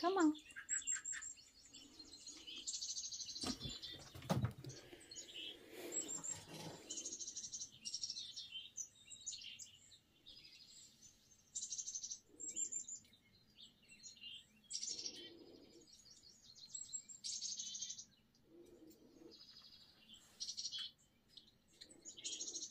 Come on.